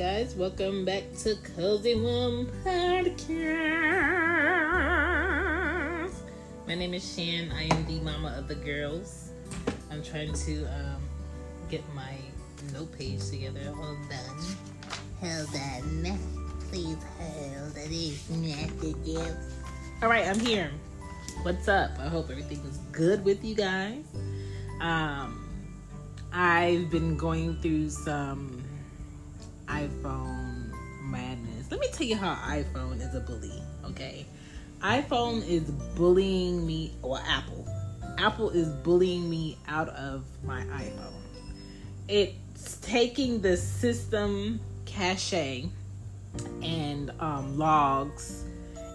Guys, welcome back to Cozy Womb Podcast. My name is Shan. I am the mama of the girls. I'm trying to um, get my note page together. Hold on. Hold on. Please hold. Messages. All right, I'm here. What's up? I hope everything is good with you guys. Um, I've been going through some iPhone madness. Let me tell you how iPhone is a bully, okay? iPhone is bullying me, or Apple. Apple is bullying me out of my iPhone. It's taking the system cache and um, logs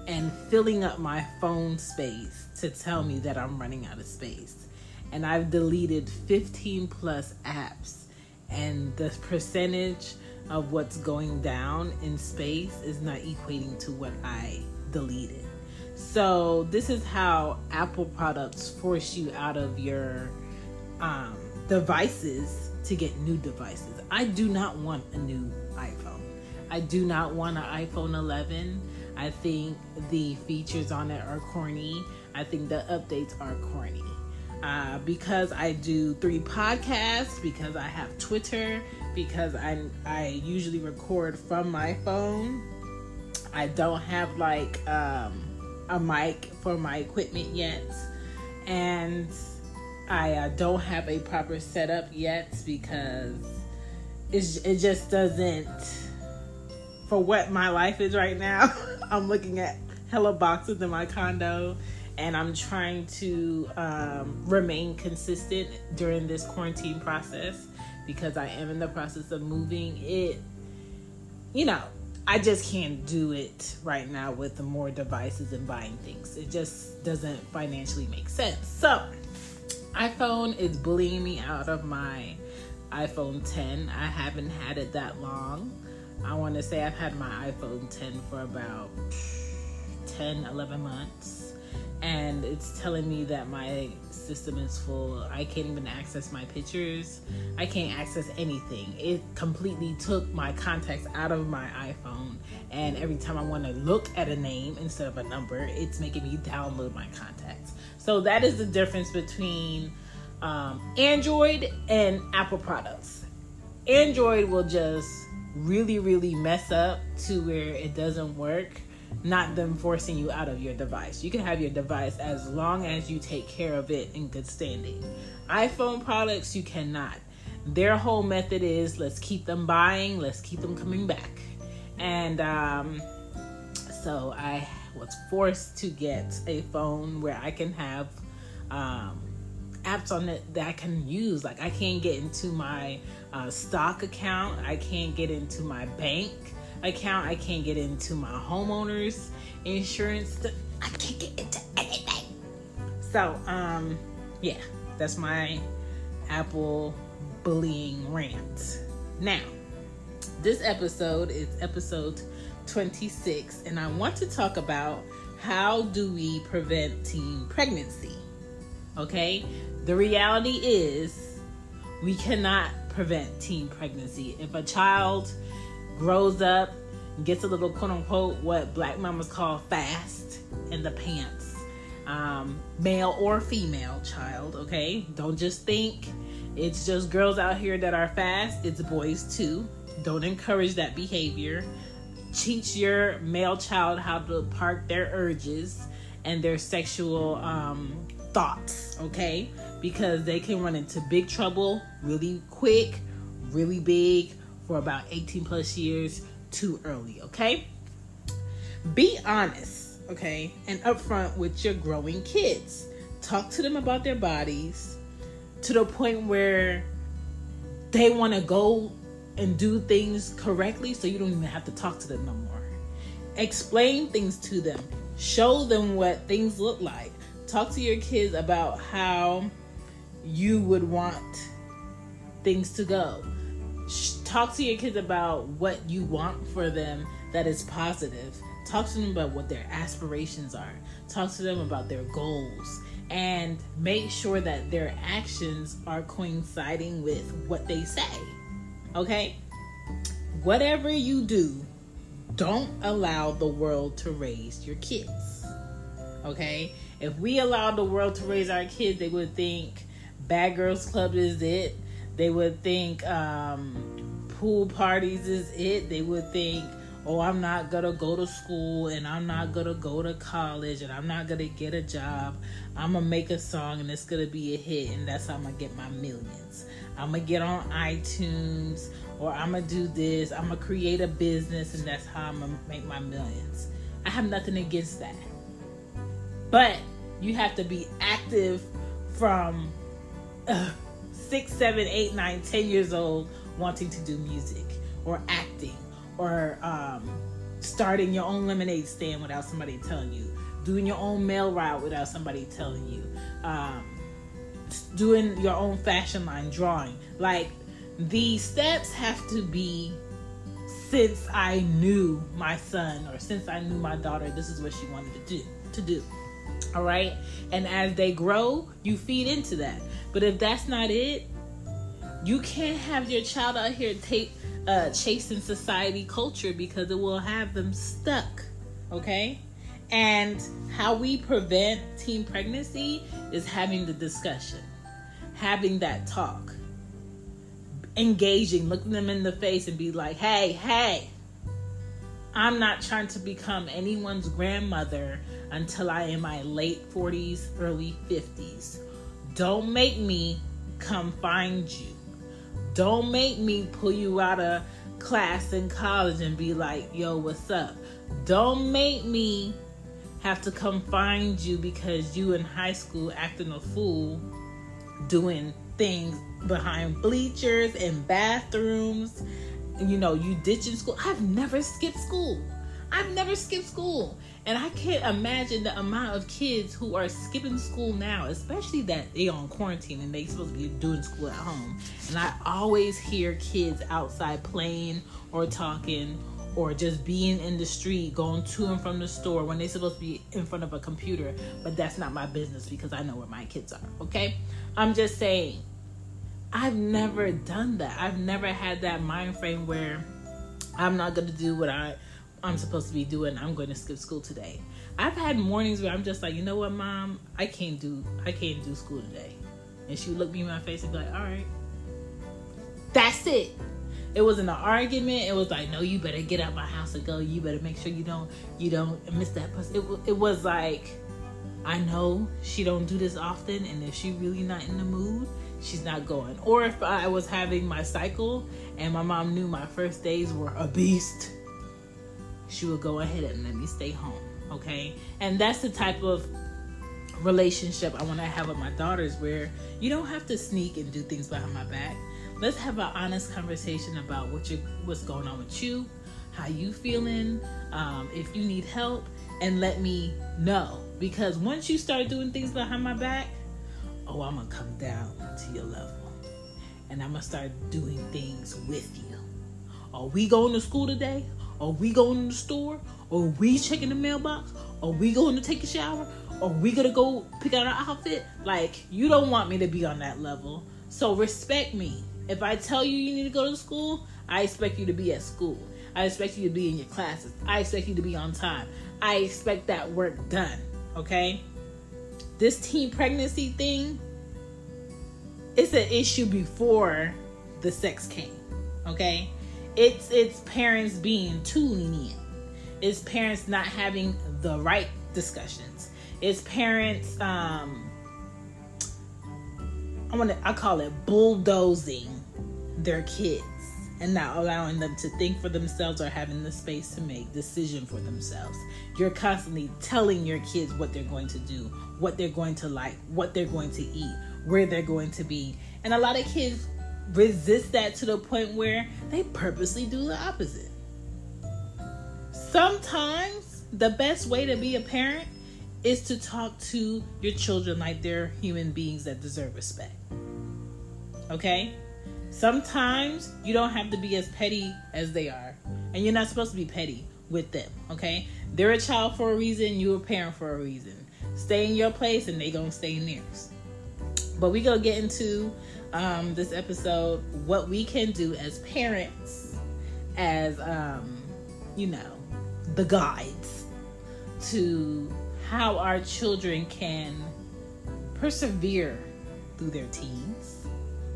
and filling up my phone space to tell me that I'm running out of space. And I've deleted 15 plus apps, and the percentage of what's going down in space is not equating to what I deleted. So this is how Apple products force you out of your um, devices to get new devices. I do not want a new iPhone. I do not want an iPhone 11. I think the features on it are corny. I think the updates are corny. Uh, because I do three podcasts, because I have Twitter, because I I usually record from my phone. I don't have like um, a mic for my equipment yet, and I uh, don't have a proper setup yet because it just doesn't. For what my life is right now, I'm looking at hella boxes in my condo and I'm trying to um, remain consistent during this quarantine process because I am in the process of moving. It, you know, I just can't do it right now with the more devices and buying things. It just doesn't financially make sense. So, iPhone is bullying me out of my iPhone 10. I haven't had it that long. I want to say I've had my iPhone 10 for about 10, 11 months and it's telling me that my system is full. I can't even access my pictures. I can't access anything. It completely took my contacts out of my iPhone, and every time I want to look at a name instead of a number, it's making me download my contacts. So that is the difference between um, Android and Apple products. Android will just really, really mess up to where it doesn't work not them forcing you out of your device. You can have your device as long as you take care of it in good standing. iPhone products, you cannot. Their whole method is let's keep them buying, let's keep them coming back. And um, so I was forced to get a phone where I can have um, apps on it that I can use. Like I can't get into my uh, stock account, I can't get into my bank account. I can't get into my homeowner's insurance. I can't get into anything. So, um, yeah, that's my Apple bullying rant. Now, this episode is episode 26, and I want to talk about how do we prevent teen pregnancy. Okay, the reality is we cannot prevent teen pregnancy. If a child grows up, gets a little quote unquote what black mamas call fast in the pants. Um, male or female child, okay? Don't just think it's just girls out here that are fast, it's boys too. Don't encourage that behavior. Teach your male child how to park their urges and their sexual um, thoughts, okay? Because they can run into big trouble really quick, really big, for about 18 plus years too early, okay? Be honest, okay, and upfront with your growing kids. Talk to them about their bodies to the point where they want to go and do things correctly so you don't even have to talk to them no more. Explain things to them, show them what things look like. Talk to your kids about how you would want things to go talk to your kids about what you want for them that is positive. Talk to them about what their aspirations are. Talk to them about their goals and make sure that their actions are coinciding with what they say. Okay? whatever you do, don't allow the world to raise your kids. Okay? If we allowed the world to raise our kids, they would think Bad Girls Club is it. They would think um, pool parties is it. They would think, oh, I'm not gonna go to school and I'm not gonna go to college and I'm not gonna get a job. I'm gonna make a song and it's gonna be a hit and that's how I'm gonna get my millions. I'm gonna get on iTunes or I'm gonna do this. I'm gonna create a business and that's how I'm gonna make my millions. I have nothing against that. But you have to be active from uh, six, seven, eight, nine, ten years old wanting to do music or acting or um, starting your own lemonade stand without somebody telling you, doing your own mail route without somebody telling you, um, doing your own fashion line, drawing. Like the steps have to be since I knew my son or since I knew my daughter, this is what she wanted to do. To do. All right. And as they grow, you feed into that. But if that's not it, you can't have your child out here take uh, chasing society culture because it will have them stuck. Okay? And how we prevent teen pregnancy is having the discussion, having that talk, engaging, looking them in the face and be like, hey, hey, I'm not trying to become anyone's grandmother until I am my late 40s, early 50s. Don't make me come find you. Don't make me pull you out of class in college and be like, yo, what's up? Don't make me have to come find you because you in high school acting a fool doing things behind bleachers and bathrooms. You know, you ditching school. I've never skipped school. I've never skipped school. And I can't imagine the amount of kids who are skipping school now, especially that they on quarantine and they supposed to be doing school at home. And I always hear kids outside playing or talking or just being in the street, going to and from the store when they're supposed to be in front of a computer. But that's not my business because I know where my kids are. Okay, I'm just saying. I've never done that. I've never had that mind frame where I'm not gonna do what I I'm supposed to be doing. I'm going to skip school today. I've had mornings where I'm just like, you know what, mom, I can't do I can't do school today. And she would look me in my face and be like, all right. That's it. It wasn't an argument. It was like, no, you better get out of my house and go. You better make sure you don't you don't miss that person. It, it was like, I know she don't do this often, and if she really not in the mood, she's not going. Or if I was having my cycle and my mom knew my first days were a beast, she would go ahead and let me stay home. Okay. And that's the type of relationship I want to have with my daughters where you don't have to sneak and do things behind my back. Let's have an honest conversation about what you what's going on with you, how you feeling, um, if you need help, and let me know. Because once you start doing things behind my back, oh, I'm gonna come down to your level, and I'm gonna start doing things with you. Are we going to school today? Are we going to the store? Are we checking the mailbox? Are we going to take a shower? Are we gonna go pick out our outfit? Like, you don't want me to be on that level. So respect me. If I tell you you need to go to school, I expect you to be at school. I expect you to be in your classes. I expect you to be on time. I expect that work done. Okay? This teen pregnancy thing, it's an issue before the sex came. Okay? It's it's parents being too lenient. It's parents not having the right discussions. It's parents um I want to I call it bulldozing their kids and not allowing them to think for themselves or having the space to make decision for themselves. You're constantly telling your kids what they're going to do, what they're going to like, what they're going to eat, where they're going to be. And a lot of kids resist that to the point where they purposely do the opposite. Sometimes the best way to be a parent is to talk to your children like they're human beings that deserve respect. Okay? Sometimes you don't have to be as petty as they are. And you're not supposed to be petty with them. Okay? They're a child for a reason, you're a parent for a reason. Stay in your place and they gonna stay in theirs. But we gonna get into um, this episode what we can do as parents as um, you know, the guides to how our children can persevere through their teens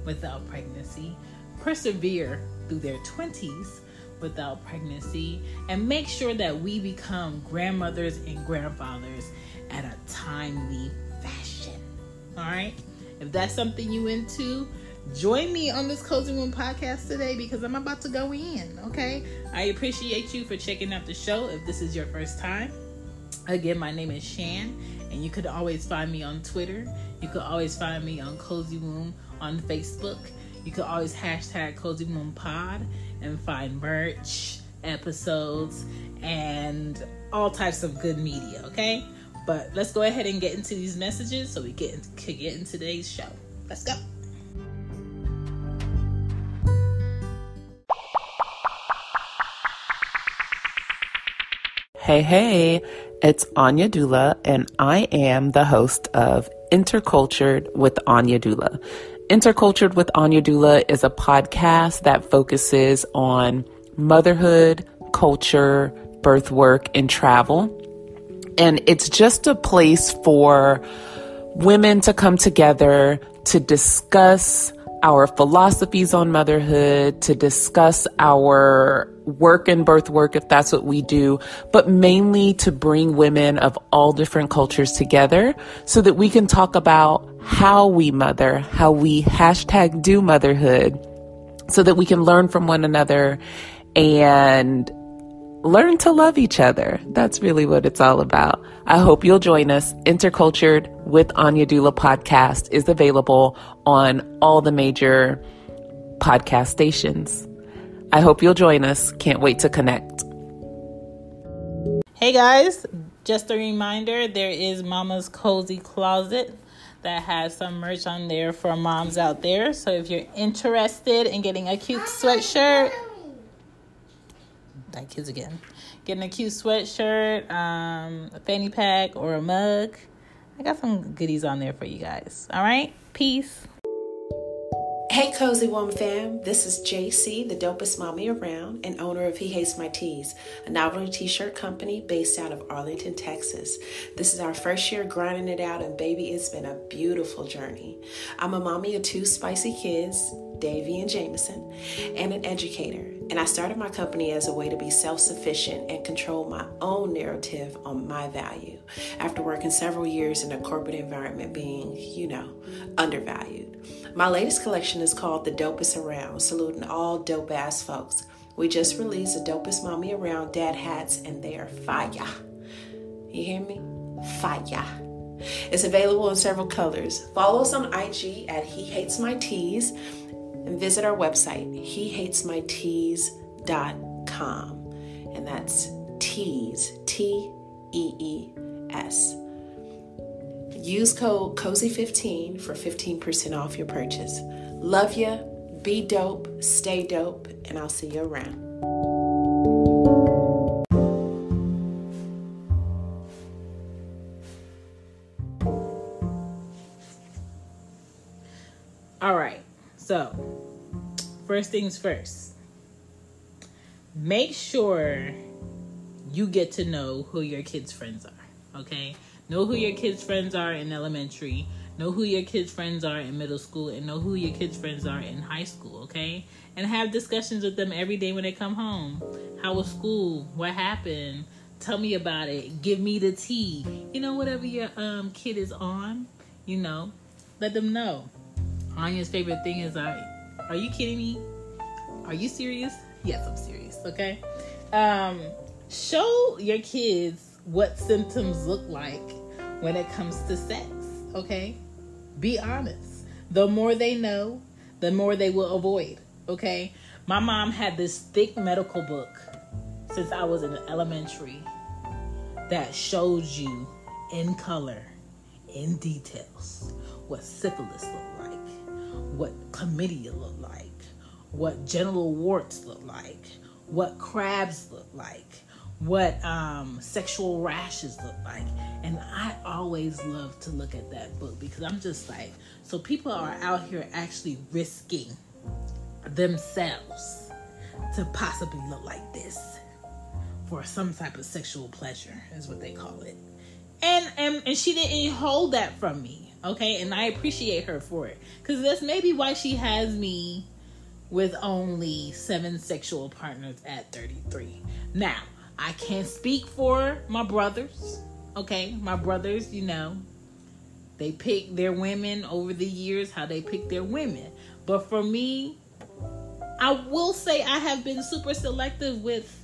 without pregnancy, persevere through their 20s without pregnancy, and make sure that we become grandmothers and grandfathers at a timely fashion. All right? If that's something you into, join me on this Cozy Womb podcast today because I'm about to go in, okay? I appreciate you for checking out the show if this is your first time. Again, my name is Shan, and you could always find me on Twitter. You could always find me on Cozy Womb on Facebook. You could always hashtag Cozy Womb Pod and find merch, episodes, and all types of good media, okay? But let's go ahead and get into these messages so we get can get into today's show. Let's go. Hey, hey, it's Anya Dula, and I am the host of Intercultured with Anya Dula. Intercultured with Anya Dula is a podcast that focuses on motherhood, culture, birth work, and travel. And it's just a place for women to come together to discuss our philosophies on motherhood, to discuss our work and birth work, if that's what we do, but mainly to bring women of all different cultures together so that we can talk about how we mother, how we hashtag do motherhood, so that we can learn from one another and learn to love each other. That's really what it's all about. I hope you'll join us. Intercultured with Anya Dula podcast is available on all the major podcast stations. I hope you'll join us. Can't wait to connect. Hey guys, just a reminder there is Mama's Cozy Closet that has some merch on there for moms out there. So if you're interested in getting a cute sweatshirt, like kids again, getting a cute sweatshirt, um, a fanny pack, or a mug, I got some goodies on there for you guys. All right, peace. Hey, Cozy Womb fam, this is JC, the dopest mommy around, and owner of He Hates My Tees, a novelty t shirt company based out of Arlington, Texas. This is our first year grinding it out, and baby, it's been a beautiful journey. I'm a mommy of two spicy kids, Davy and Jameson, and an educator. And I started my company as a way to be self sufficient and control my own narrative on my value after working several years in a corporate environment being, you know, undervalued. My latest collection is called The Dopest Around, saluting all dope ass folks. We just released the dopest mommy around dad hats, and they are fire. You hear me? Fire. It's available in several colors. Follow us on IG at He Hates My Tees and visit our website, hehatesmytees.com. And that's tees, T E E S. Use code COZY15 for 15% off your purchase. Love ya, be dope, stay dope, and I'll see you around. So first things first, make sure you get to know who your kids' friends are, okay? Know who your kids' friends are in elementary, know who your kids' friends are in middle school, and know who your kids' friends are in high school, okay? And have discussions with them every day when they come home. How was school? What happened? Tell me about it. Give me the tea. You know, whatever your um kid is on, you know, let them know. Anya's favorite thing is, are, are you kidding me? Are you serious? Yes, I'm serious, okay? Um, show your kids what symptoms look like when it comes to sex, okay? Be honest. The more they know, the more they will avoid, okay? My mom had this thick medical book since I was in elementary that showed you in color, in details, what syphilis like, what chlamydia looked like, what genital warts look like, what crabs look like, what um, sexual rashes look like. And I always love to look at that book because I'm just like, so people are out here actually risking themselves to possibly look like this for some type of sexual pleasure is what they call it and and, and she didn't hold that from me okay? And i appreciate her for it. Because that's maybe why she has me with only seven sexual partners at 33 now i can't speak for my brothers okay? My brothers you know they pick their women over the years how they pick their women. But for me i will say i have been super selective with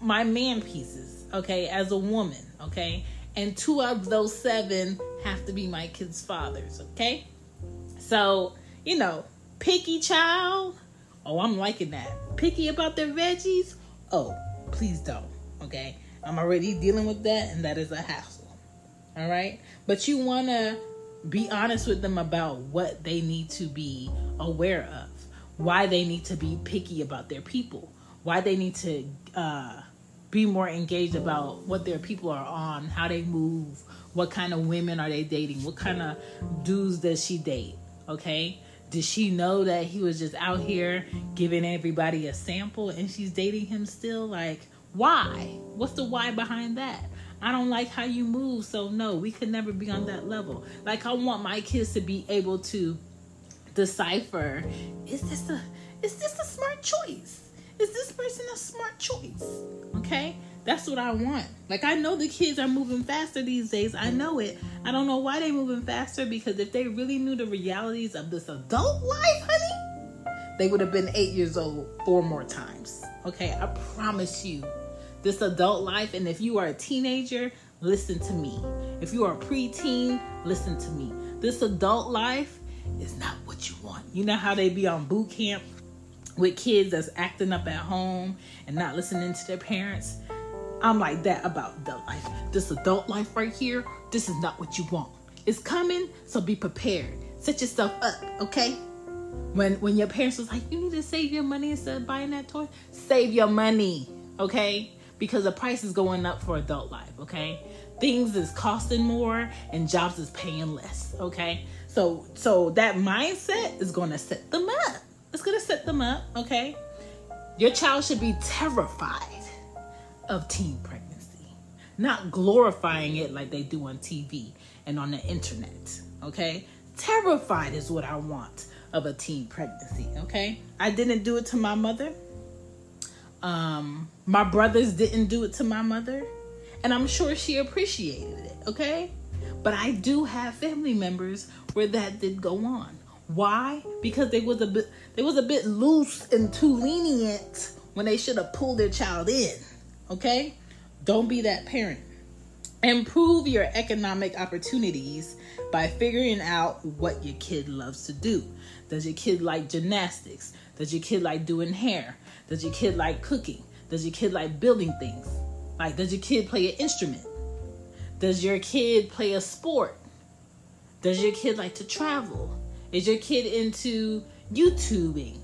my man pieces, okay, as a woman, okay? And two of those seven have to be my kids' fathers, okay? So, you know, picky child, oh, I'm liking that. Picky about their veggies, oh, please don't, okay? I'm already dealing with that, and that is a hassle, all right? But you want to be honest with them about what they need to be aware of, why they need to be picky about their people, why they need to, uh, be more engaged about what their people are on, how they move, what kind of women are they dating, what kind of dudes does she date, okay? Did she know that he was just out here giving everybody a sample and she's dating him still? Like, why? What's the why behind that? I don't like how you move, so no, we could never be on that level. Like, I want my kids to be able to decipher is this a is this a smart choice? Is this person a smart choice? Okay? That's what I want. Like I know the kids are moving faster these days. I know it. I don't know why they're moving faster because if they really knew the realities of this adult life, honey, they would have been eight years old four more times. Okay, I promise you. This adult life, and if you are a teenager, listen to me. If you are a preteen, listen to me. This adult life is not what you want. You know how they be on boot camp with kids that's acting up at home and not listening to their parents. I'm like that about adult life. This adult life right here, this is not what you want. It's coming, so be prepared. Set yourself up, okay? When when your parents was like, you need to save your money instead of buying that toy, save your money, okay? Because the price is going up for adult life, okay? Things is costing more and jobs is paying less, okay? So so that mindset is gonna set them up it's gonna set them up, okay? Your child should be terrified of teen pregnancy, not glorifying it like they do on TV and on the internet, okay? Terrified is what I want of a teen pregnancy, okay? I didn't do it to my mother. Um, my brothers didn't do it to my mother, and I'm sure she appreciated it, okay? But I do have family members where that did go on. Why? Because they was a bit they was a bit loose and too lenient when they should have pulled their child in. Okay? Don't be that parent. Improve your economic opportunities by figuring out what your kid loves to do. Does your kid like gymnastics? Does your kid like doing hair? Does your kid like cooking? Does your kid like building things? Like, does your kid play an instrument? Does your kid play a sport? Does your kid like to travel? Is your kid into YouTubing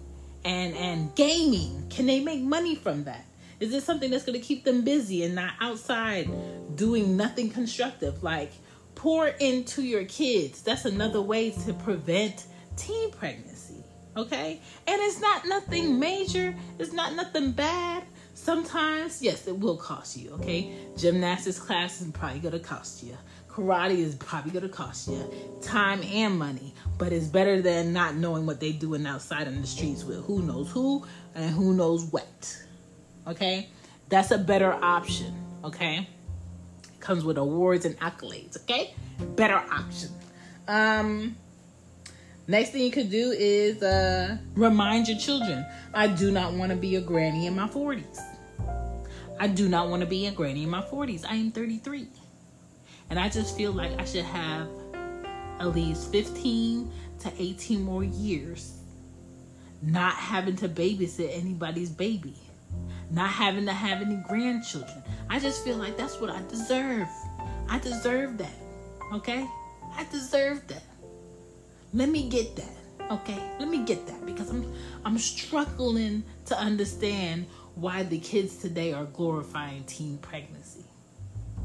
and and gaming? Can they make money from that? Is this something that's going to keep them busy and not outside doing nothing constructive? Like pour into your kids. That's another way to prevent teen pregnancy. Okay? And it's not nothing major. It's not nothing bad. Sometimes, yes, it will cost you, okay? Gymnastics class is probably gonna cost you karate is probably going to cost you time and money, but it's better than not knowing what they doing outside in the streets with who knows who and who knows what. Okay? That's a better option, okay? Comes with awards and accolades, okay? Better option. Um next thing you could do is uh remind your children, I do not want to be a granny in my 40s. I do not want to be a granny in my 40s. I am 33. And I just feel like I should have at least 15 to 18 more years not having to babysit anybody's baby, not having to have any grandchildren. I just feel like that's what I deserve. I deserve that. Okay? I deserve that. Let me get that. Okay? Let me get that because I'm I'm struggling to understand why the kids today are glorifying teen pregnancy.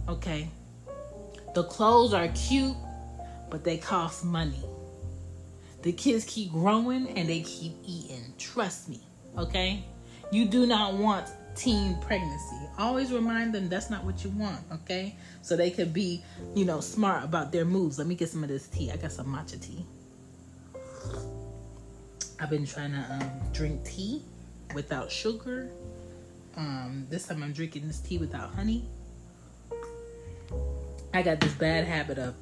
Okay? The clothes are cute, but they cost money. The kids keep growing and they keep eating. Trust me, okay? You do not want teen pregnancy. Always remind them that's not what you want, okay? So they could be, you know, smart about their moves. Let me get some of this tea. I got some matcha tea. I've been trying to um, drink tea without sugar. Um, this time I'm drinking this tea without honey. I got this bad habit of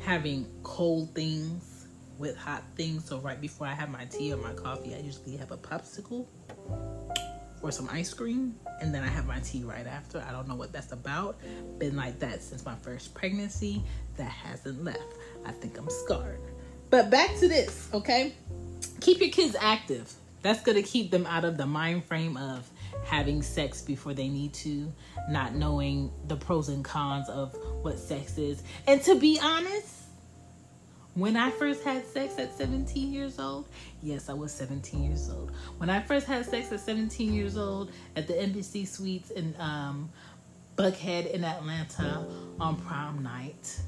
having cold things with hot things. So right before I have my tea or my coffee, I usually have a popsicle or some ice cream, and then I have my tea right after. I don't know what that's about. Been like that since my first pregnancy. That hasn't left. I think I'm scarred. But back to this, okay? Keep your kids active. That's gonna keep them out of the mind frame of having sex before they need to, not knowing the pros and cons of what sex is. And to be honest, when I first had sex at 17 years old, yes, I was 17 years old. When I first had sex at 17 years old at the Embassy Suites in um, Buckhead in Atlanta on prom night,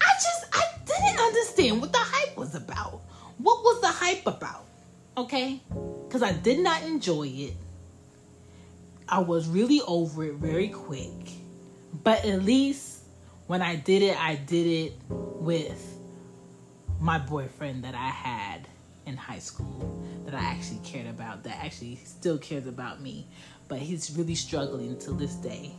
I just I didn't understand what the hype was about. What was the hype about? Okay? Because I did not enjoy it. I was really over it very quick. But at least when I did it, I did it with my boyfriend that I had in high school that I actually cared about, that actually still cares about me. But he's really struggling to this day,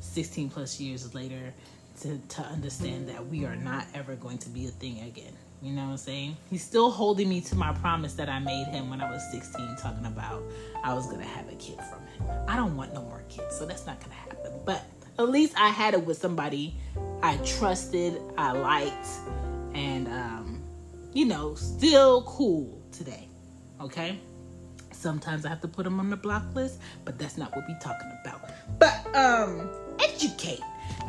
16 plus years later, to, to understand that we are not ever going to be a thing again. You know what I'm saying? He's still holding me to my promise that I made him when I was 16, talking about I was gonna have a kid from him. I don't want no more kids, so that's not gonna happen. But at least I had it with somebody I trusted, I liked, and um, you know, still cool today. Okay? Sometimes I have to put them on the block list, but that's not what we're talking about. But um, educate.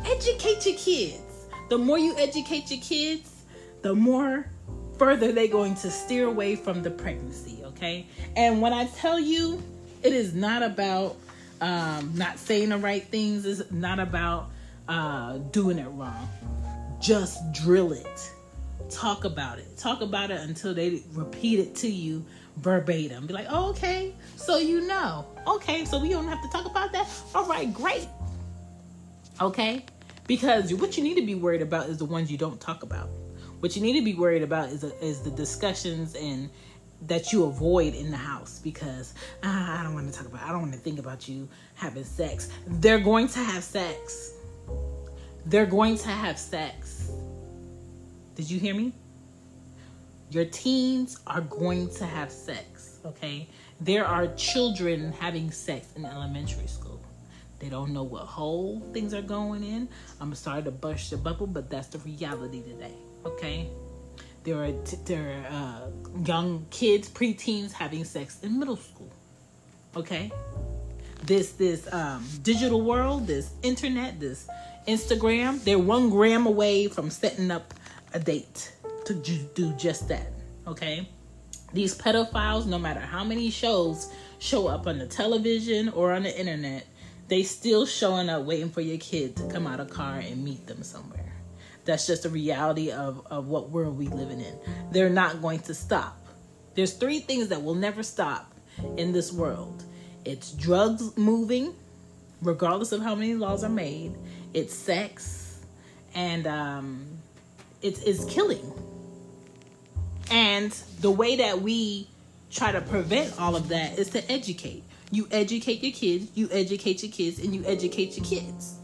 Educate your kids. The more you educate your kids, the more further they're going to steer away from the pregnancy, okay? And when I tell you, it is not about um, not saying the right things, it's not about uh, doing it wrong. Just drill it. Talk about it. Talk about it until they repeat it to you verbatim. Be like, oh, okay, so you know. Okay, so we don't have to talk about that. All right, great. Okay? Because what you need to be worried about is the ones you don't talk about. What you need to be worried about is, is the discussions and that you avoid in the house because ah, I don't want to talk about. I don't want to think about you having sex. They're going to have sex. They're going to have sex. Did you hear me? Your teens are going to have sex. Okay, there are children having sex in elementary school. They don't know what hole things are going in. I'm sorry to burst your bubble, but that's the reality today. Okay, there are t- there are uh, young kids, preteens having sex in middle school. Okay, this this um, digital world, this internet, this Instagram, they're one gram away from setting up a date to ju- do just that. Okay, these pedophiles, no matter how many shows show up on the television or on the internet, they still showing up waiting for your kid to come out of car and meet them somewhere. That's just a reality of, of what world we living in. They're not going to stop. There's three things that will never stop in this world. It's drugs moving, regardless of how many laws are made. It's sex, and um, it's, it's killing. And the way that we try to prevent all of that is to educate. You educate your kids, you educate your kids, and you educate your kids.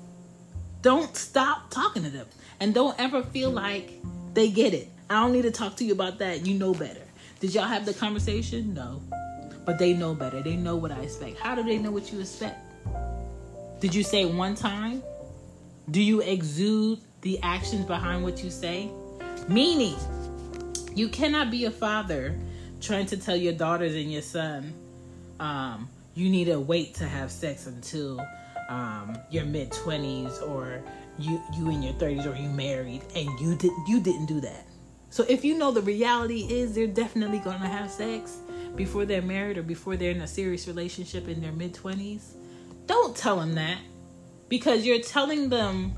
Don't stop talking to them. And don't ever feel like they get it. I don't need to talk to you about that. You know better. Did y'all have the conversation? No. But they know better. They know what I expect. How do they know what you expect? Did you say one time? Do you exude the actions behind what you say? Meaning, you cannot be a father trying to tell your daughters and your son, um, you need to wait to have sex until um, your mid 20s or you you in your 30s or you married and you did you didn't do that. So if you know the reality is they're definitely going to have sex before they're married or before they're in a serious relationship in their mid 20s, don't tell them that because you're telling them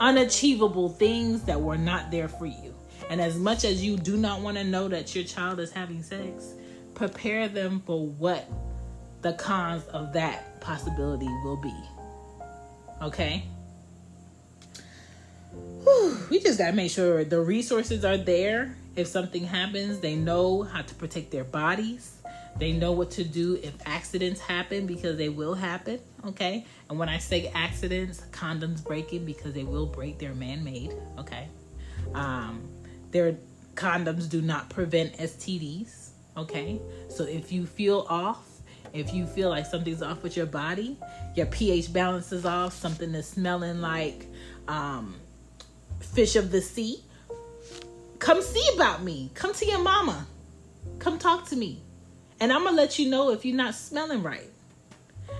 unachievable things that were not there for you. And as much as you do not want to know that your child is having sex, prepare them for what the cons of that possibility will be. Okay? We just got to make sure the resources are there. If something happens, they know how to protect their bodies. They know what to do if accidents happen because they will happen. Okay? And when I say accidents, condoms breaking because they will break, they're man made. Okay? Um, their condoms do not prevent STDs. Okay? So if you feel off, if you feel like something's off with your body, your pH balance is off, something is smelling like um, fish of the sea, come see about me. Come to your mama. Come talk to me. And I'm going to let you know if you're not smelling right.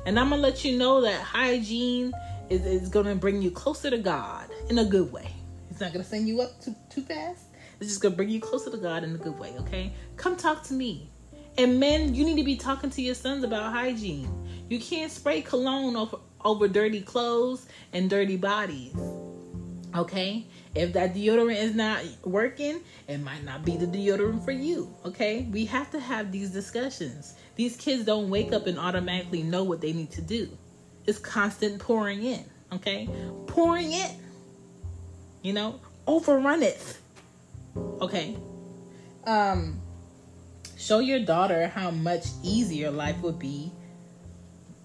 And I'm going to let you know that hygiene is, is going to bring you closer to God in a good way. It's not going to send you up too, too fast. It's just going to bring you closer to God in a good way, okay? Come talk to me. And men, you need to be talking to your sons about hygiene. You can't spray cologne over, over dirty clothes and dirty bodies. Okay? If that deodorant is not working, it might not be the deodorant for you. Okay? We have to have these discussions. These kids don't wake up and automatically know what they need to do. It's constant pouring in. Okay? Pouring in. You know, overrun it. Okay? Um, show your daughter how much easier life would be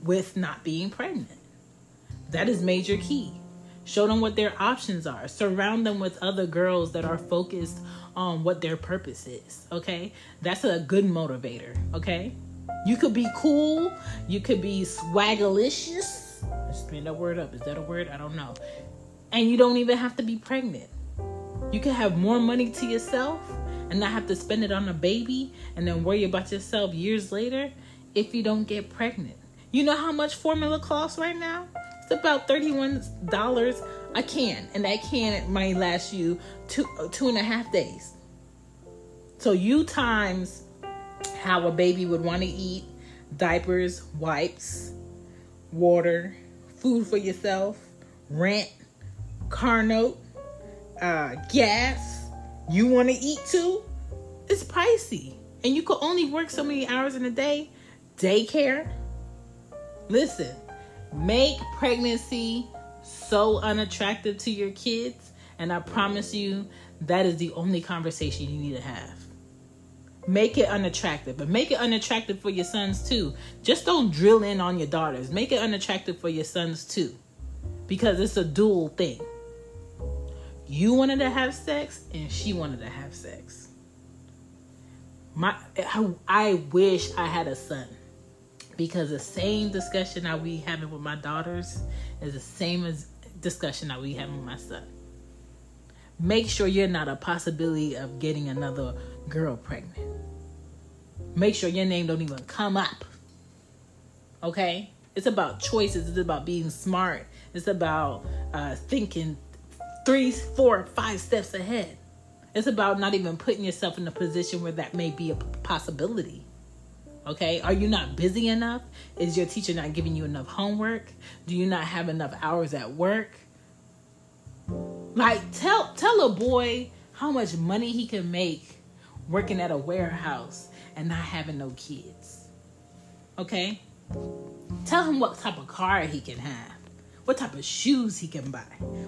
with not being pregnant. That is major key. Show them what their options are. Surround them with other girls that are focused on what their purpose is. Okay? That's a good motivator. Okay? You could be cool. You could be swagalicious. Bring that word up. Is that a word? I don't know. And you don't even have to be pregnant. You can have more money to yourself and not have to spend it on a baby and then worry about yourself years later if you don't get pregnant. You know how much formula costs right now? It's about $31 a can, and that can might last you two, two and a half days. So you times how a baby would want to eat diapers, wipes, water, food for yourself, rent, car note, uh, gas. You want to eat too? It's pricey. And you could only work so many hours in a day. Daycare. Listen, make pregnancy so unattractive to your kids, and I promise you that is the only conversation you need to have. Make it unattractive, but make it unattractive for your sons too. Just don't drill in on your daughters. Make it unattractive for your sons too, because it's a dual thing. You wanted to have sex, and she wanted to have sex. My, I, I wish I had a son because the same discussion I we having with my daughters is the same as discussion that we having with my son. Make sure you're not a possibility of getting another girl pregnant. Make sure your name don't even come up. Okay? It's about choices. It's about being smart. It's about uh, thinking three, four, five steps ahead. It's about not even putting yourself in a position where that may be a possibility. Okay? Are you not busy enough? Is your teacher not giving you enough homework? Do you not have enough hours at work? Like tell tell a boy how much money he can make working at a warehouse and not having no kids. Okay? Tell him what type of car he can have. What type of shoes he can buy.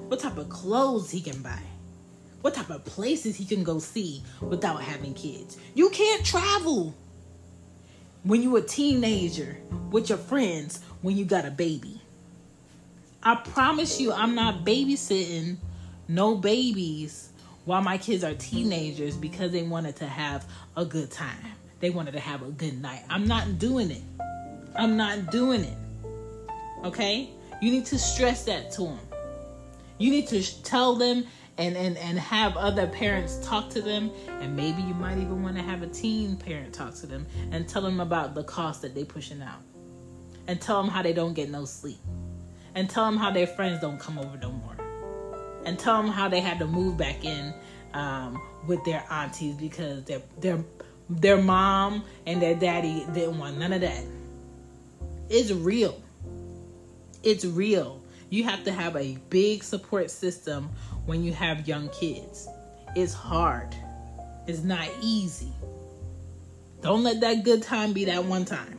What type of clothes he can buy. What type of places he can go see without having kids. You can't travel when you a teenager with your friends when you got a baby. I promise you I'm not babysitting no babies while my kids are teenagers because they wanted to have a good time. They wanted to have a good night. I'm not doing it. I'm not doing it. Okay? You need to stress that to them. You need to tell them and, and, and have other parents talk to them. And maybe you might even want to have a teen parent talk to them and tell them about the cost that they pushing out. And tell them how they don't get no sleep. And tell them how their friends don't come over no more. And tell them how they had to move back in um, with their aunties because their their their mom and their daddy didn't want none of that. It's real. It's real. You have to have a big support system when you have young kids. It's hard. It's not easy. Don't let that good time be that one time.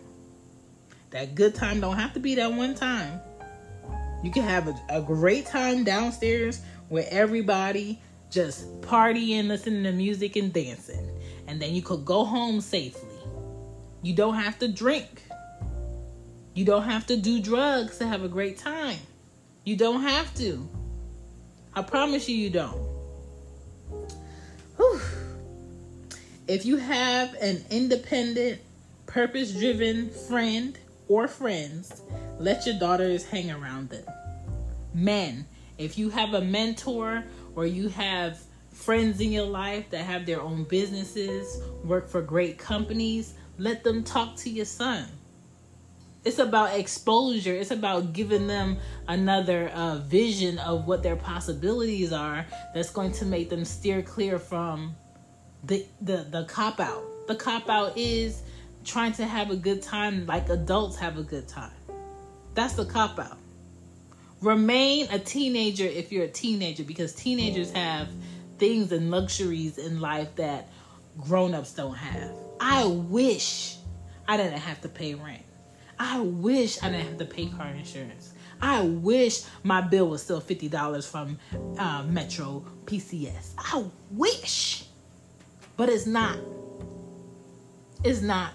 That good time don't have to be that one time. You can have a, a great time downstairs where everybody just partying, listening to music, and dancing. And then you could go home safely. You don't have to drink. You don't have to do drugs to have a great time. You don't have to. I promise you, you don't. Whew. If you have an independent, purpose driven friend or friends, let your daughters hang around them. Men, if you have a mentor or you have friends in your life that have their own businesses, work for great companies, let them talk to your son. It's about exposure. It's about giving them another uh, vision of what their possibilities are that's going to make them steer clear from the the, the cop out. The cop out is trying to have a good time like adults have a good time. That's the cop out. Remain a teenager if you're a teenager because teenagers have things and luxuries in life that grown-ups don't have. I wish I didn't have to pay rent. I wish I didn't have to pay car insurance. I wish my bill was still $50 from uh, Metro PCS. I wish. But it's not. It's not.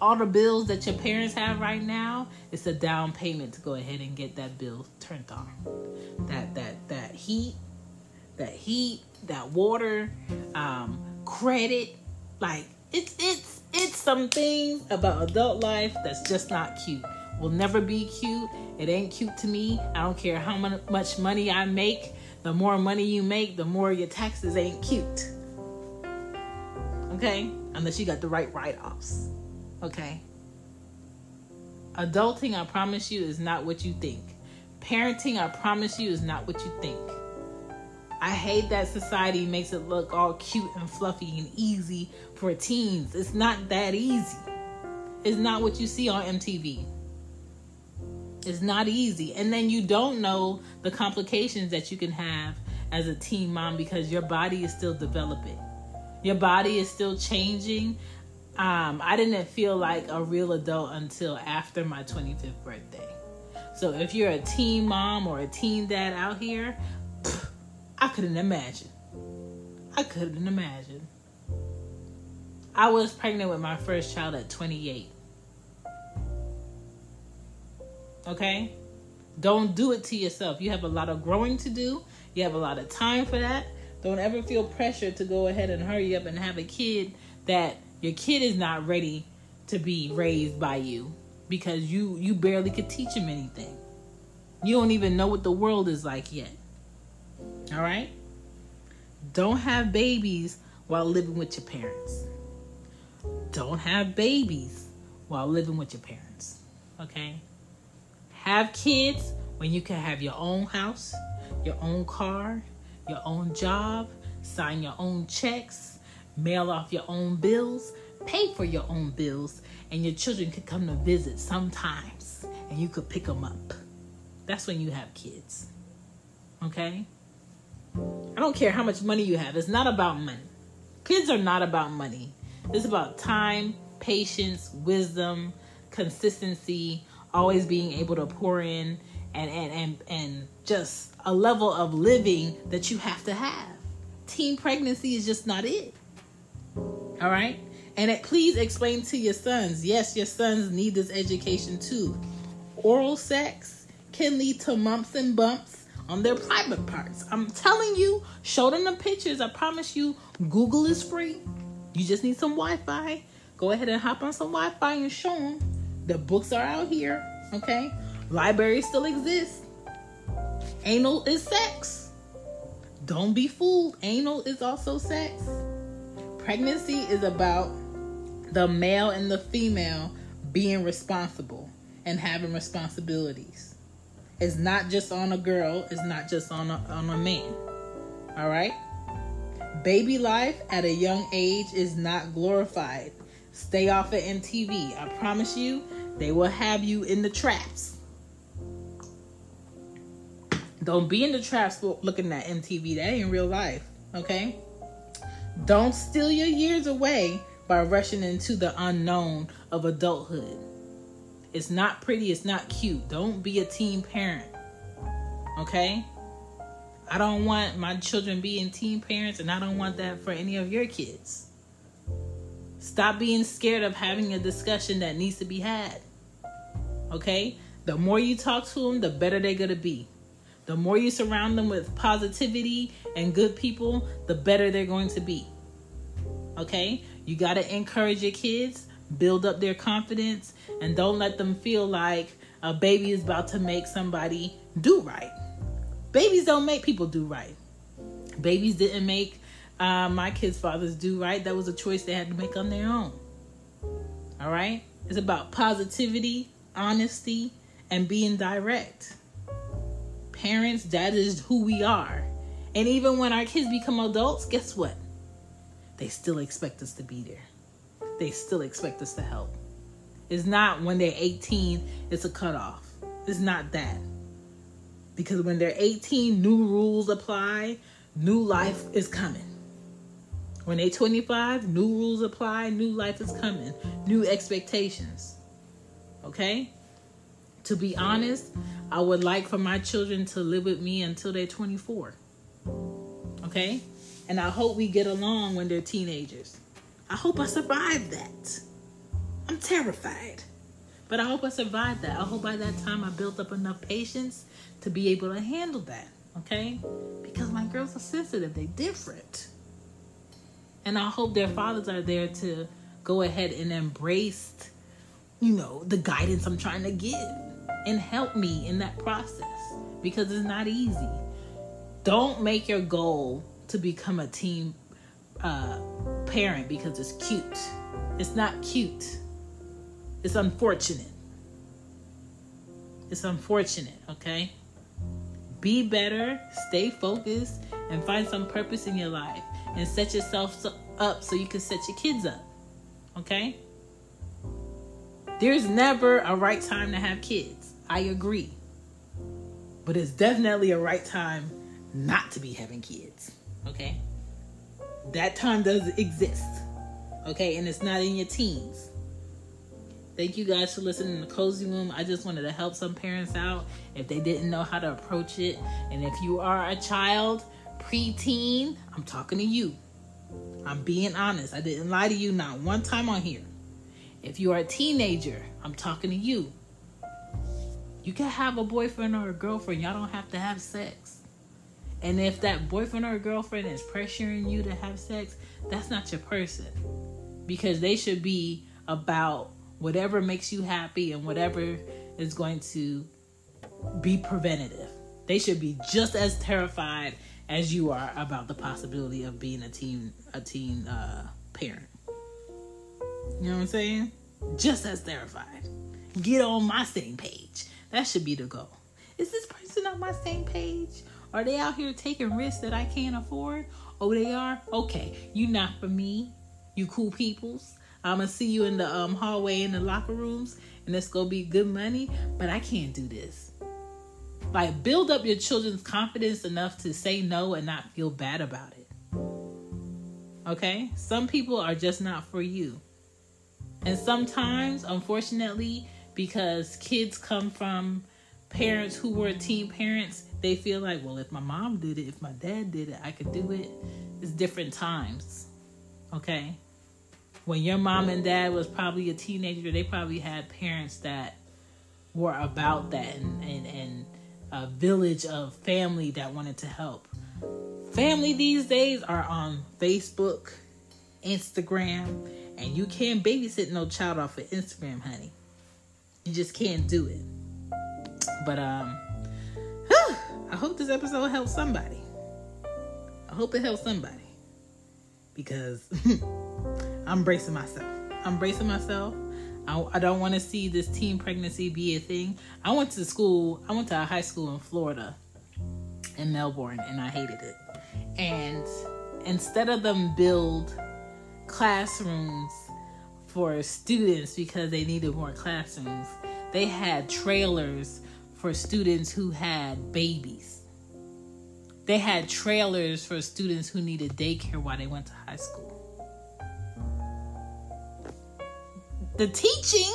All the bills that your parents have right now, it's a down payment to go ahead and get that bill turned on. That that that heat, that heat, that water, um, credit, like it's it's it's some things about adult life that's just not cute. Will never be cute. It ain't cute to me. I don't care how much money I make. The more money you make, the more your taxes ain't cute. Okay? Unless you got the right write offs. Okay? Adulting, I promise you, is not what you think. Parenting, I promise you, is not what you think. I hate that society makes it look all cute and fluffy and easy for teens. It's not that easy. It's not what you see on MTV. It's not easy. And then you don't know the complications that you can have as a teen mom because your body is still developing. Your body is still changing. Um, I didn't feel like a real adult until after my 25th birthday. So if you're a teen mom or a teen dad out here, I couldn't imagine. I couldn't imagine. I was pregnant with my first child at 28. Okay? Don't do it to yourself. You have a lot of growing to do. You have a lot of time for that. Don't ever feel pressure to go ahead and hurry up and have a kid that your kid is not ready to be raised by you because you you barely could teach him anything. You don't even know what the world is like yet. All right? Don't have babies while living with your parents. Don't have babies while living with your parents. Okay? Have kids when you can have your own house, your own car, your own job, sign your own checks, mail off your own bills, pay for your own bills, and your children could come to visit sometimes and you could pick them up. That's when you have kids. Okay? I don't care how much money you have. It's not about money. Kids are not about money. It's about time, patience, wisdom, consistency, always being able to pour in and and and, and just a level of living that you have to have. Teen pregnancy is just not it. All right? And it, please explain to your sons. Yes, your sons need this education too. Oral sex can lead to mumps and bumps on their private parts. I'm telling you, show them the pictures. I promise you, Google is free. You just need some Wi Fi. Go ahead and hop on some Wi Fi and show them. The books are out here, okay? Libraries still exist. Anal is sex. Don't be fooled. Anal is also sex. Pregnancy is about the male and the female being responsible and having responsibilities. It's not just on a girl, it's not just on a, on a man. All right? Baby life at a young age is not glorified. Stay off of MTV. I promise you, they will have you in the traps. Don't be in the traps looking at MTV. That ain't real life, okay? Don't steal your years away by rushing into the unknown of adulthood. It's not pretty, it's not cute. Don't be a teen parent. Okay? I don't want my children being teen parents, and I don't want that for any of your kids. Stop being scared of having a discussion that needs to be had. Okay? The more you talk to them, the better they're going to be. The more you surround them with positivity and good people, the better they're going to be. Okay? You got to encourage your kids, build up their confidence, and don't let them feel like a baby is about to make somebody do right. Babies don't make people do right. Babies didn't make uh, my kids' fathers do right. That was a choice they had to make on their own. All right? It's about positivity, honesty, and being direct. Parents, that is who we are. And even when our kids become adults, guess what? They still expect us to be there. They still expect us to help. It's not when they're 18, it's a cutoff. It's not that. Because when they're 18, new rules apply, new life is coming. When they're 25, new rules apply, new life is coming, new expectations. Okay? To be honest, I would like for my children to live with me until they're 24. Okay? And I hope we get along when they're teenagers. I hope I survive that. I'm terrified. But I hope I survive that. I hope by that time I built up enough patience to be able to handle that. Okay? Because my girls are sensitive, they're different. And I hope their fathers are there to go ahead and embrace, you know, the guidance I'm trying to give and help me in that process because it's not easy. Don't make your goal to become a team uh, parent because it's cute. It's not cute. It's unfortunate. It's unfortunate, okay? Be better, stay focused, and find some purpose in your life and set yourself up so you can set your kids up. Okay? There's never a right time to have kids. I agree. But it's definitely a right time not to be having kids. Okay? That time does exist. Okay? And it's not in your teens. Thank you guys for listening to Cozy Womb. I just wanted to help some parents out if they didn't know how to approach it. And if you are a child, preteen, I'm talking to you. I'm being honest. I didn't lie to you not one time on here. If you are a teenager, I'm talking to you. You can have a boyfriend or a girlfriend. Y'all don't have to have sex. And if that boyfriend or girlfriend is pressuring you to have sex, that's not your person. Because they should be about whatever makes you happy and whatever is going to be preventative. They should be just as terrified as you are about the possibility of being a teen a teen uh, parent. You know what I'm saying? Just as terrified. Get on my same page. That should be the goal. Is this person on my same page? Are they out here taking risks that I can't afford? Oh, they are? Okay. You not for me. You cool peoples. I'm gonna see you in the um, hallway in the locker rooms and it's gonna be good money, but I can't do this. Like, build up your children's confidence enough to say no and not feel bad about it. Okay? Some people are just not for you. And sometimes, unfortunately, because kids come from parents who were teen parents, they feel like, well, if my mom did it, if my dad did it, I could do it. It's different times. Okay? When your mom and dad was probably a teenager, they probably had parents that were about that and, and, and a village of family that wanted to help. Family these days are on Facebook, Instagram, and you can't babysit no child off of Instagram, honey. You just can't do it. But um I hope this episode helps somebody. I hope it helps somebody. Because I'm bracing myself. I'm bracing myself. I, I don't want to see this teen pregnancy be a thing. I went to school, I went to a high school in Florida, in Melbourne, and I hated it. And instead of them build classrooms for students because they needed more classrooms, they had trailers for students who had babies. They had trailers for students who needed daycare while they went to high school. the teaching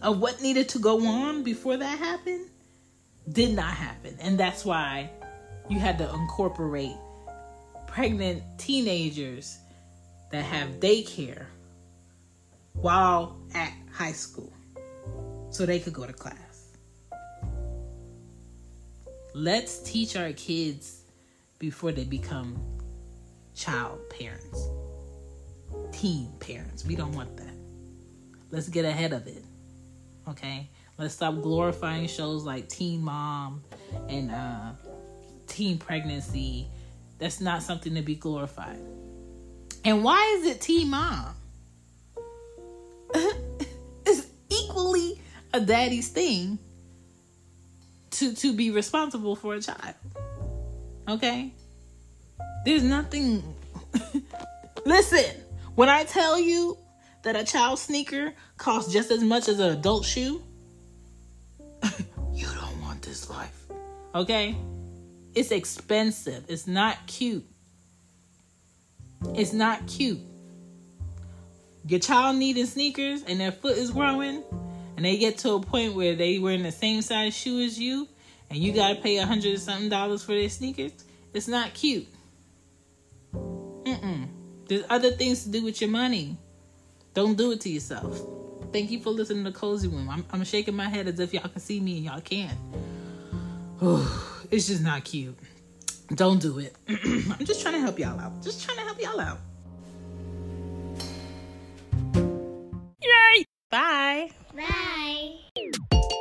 of what needed to go on before that happened did not happen. And that's why you had to incorporate pregnant teenagers that have daycare while at high school so they could go to class. Let's teach our kids before they become child parents, teen parents. We don't want that. Let's get ahead of it. Okay? Let's stop glorifying shows like Teen Mom and uh, Teen Pregnancy. That's not something to be glorified. And why is it Teen Mom? it's equally a daddy's thing to to be responsible for a child. Okay? There's nothing Listen, when I tell you that a child sneaker costs just as much as an adult shoe, you don't want this life. Okay? It's expensive. It's not cute. It's not cute. Your child needing sneakers and their foot is growing and they get to a point where they wearing the same size shoe as you and you gotta pay a hundred something dollars for their sneakers, it's not cute. Mm-mm. There's other things to do with your money. Don't do it to yourself. Thank you for listening to Cozy Womb. I'm, I'm shaking my head as if y'all can see me and y'all can't. it's just not cute. Don't do it. I'm just trying to help y'all out. Just trying to help y'all out. Bye. Bye.